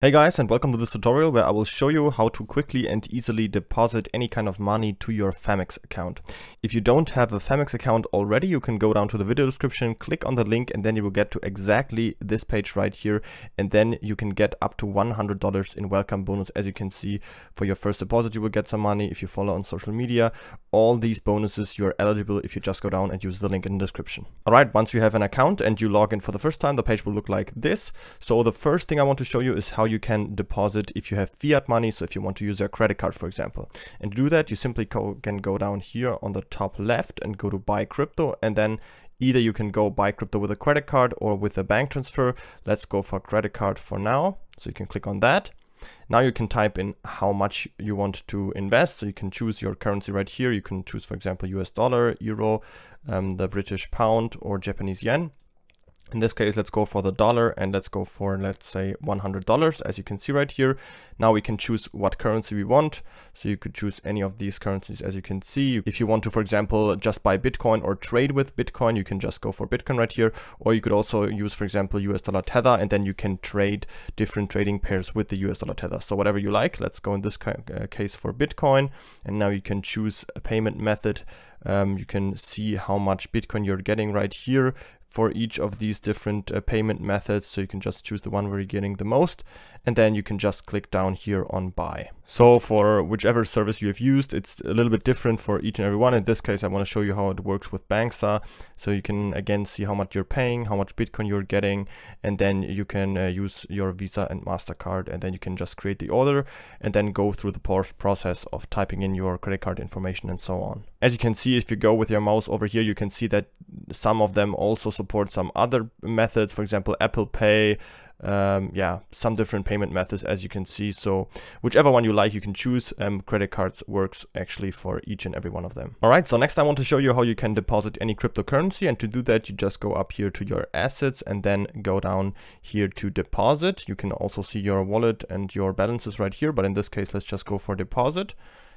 Hey guys and welcome to this tutorial where I will show you how to quickly and easily deposit any kind of money to your Phemex account. If you don't have a Phemex account already, you can go down to the video description, click on the link and then you will get to exactly this page right here and then you can get up to $100 in welcome bonus as you can see for your first deposit you will get some money if you follow on social media. All these bonuses you're eligible if you just go down and use the link in the description. Alright, once you have an account and you log in for the first time the page will look like this. So the first thing I want to show you is how you can deposit if you have fiat money. So if you want to use your credit card, for example, and do that, you simply can go down here on the top left and go to buy crypto. And then either you can go buy crypto with a credit card or with a bank transfer. Let's go for credit card for now. So you can click on that. Now you can type in how much you want to invest. So you can choose your currency right here. You can choose, for example, US dollar, euro, um, the British pound or Japanese yen. In this case, let's go for the dollar and let's go for, let's say $100 as you can see right here. Now we can choose what currency we want. So you could choose any of these currencies as you can see. If you want to, for example, just buy Bitcoin or trade with Bitcoin, you can just go for Bitcoin right here. Or you could also use, for example, US dollar Tether and then you can trade different trading pairs with the US dollar Tether. So whatever you like, let's go in this uh, case for Bitcoin. And now you can choose a payment method um, you can see how much Bitcoin you're getting right here for each of these different uh, payment methods. So you can just choose the one where you're getting the most, and then you can just click down here on buy. So for whichever service you have used, it's a little bit different for each and every one. In this case, I want to show you how it works with Banxa. So you can again see how much you're paying, how much Bitcoin you're getting, and then you can uh, use your Visa and MasterCard, and then you can just create the order and then go through the process of typing in your credit card information and so on. As you can see, if you go with your mouse over here, you can see that some of them also support some other methods, for example, Apple Pay, um, yeah, some different payment methods as you can see. So whichever one you like, you can choose. Um, credit cards works actually for each and every one of them. All right, so next I want to show you how you can deposit any cryptocurrency. And to do that, you just go up here to your assets and then go down here to deposit. You can also see your wallet and your balances right here. But in this case, let's just go for deposit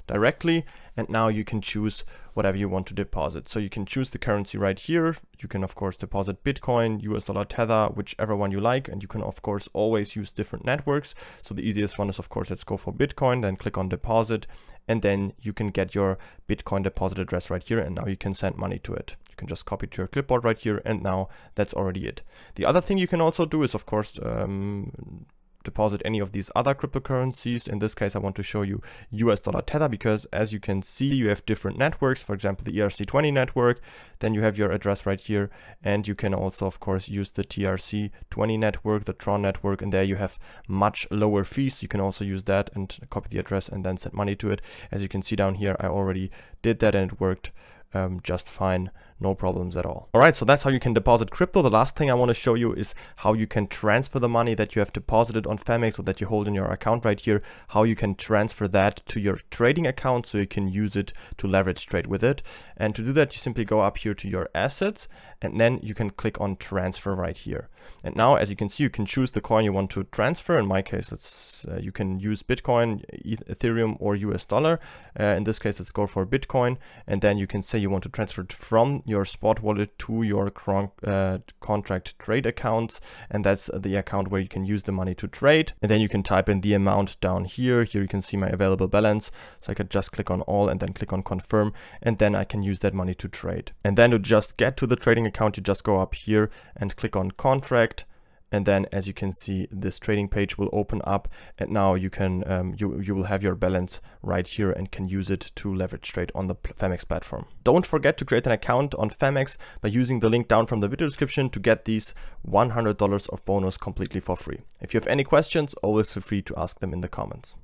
directly and now you can choose whatever you want to deposit. So you can choose the currency right here. You can of course deposit Bitcoin, US dollar Tether, whichever one you like and you can of course always use different networks. So the easiest one is of course let's go for Bitcoin, then click on deposit and then you can get your Bitcoin deposit address right here and now you can send money to it. You can just copy to your clipboard right here and now that's already it. The other thing you can also do is of course um, deposit any of these other cryptocurrencies. In this case, I want to show you US dollar Tether because as you can see, you have different networks, for example, the ERC20 network, then you have your address right here. And you can also, of course, use the TRC20 network, the Tron network, and there you have much lower fees. You can also use that and copy the address and then send money to it. As you can see down here, I already did that and it worked um, just fine, no problems at all. All right, so that's how you can deposit crypto. The last thing I want to show you is how you can transfer the money that you have deposited on Phemex or that you hold in your account right here, how you can transfer that to your trading account so you can use it to leverage trade with it. And to do that, you simply go up here to your assets and then you can click on transfer right here. And now, as you can see, you can choose the coin you want to transfer. In my case, let's uh, you can use Bitcoin, Ethereum, or US dollar. Uh, in this case, let's go for Bitcoin, and then you can say you want to transfer it from your spot wallet to your uh, contract trade account, and that's the account where you can use the money to trade. And then you can type in the amount down here. Here you can see my available balance. So I could just click on all and then click on confirm, and then I can use that money to trade. And then to just get to the trading account, you just go up here and click on contract and then as you can see this trading page will open up and now you can um, you, you will have your balance right here and can use it to leverage trade on the Phemex platform. Don't forget to create an account on Phemex by using the link down from the video description to get these $100 of bonus completely for free. If you have any questions always feel free to ask them in the comments.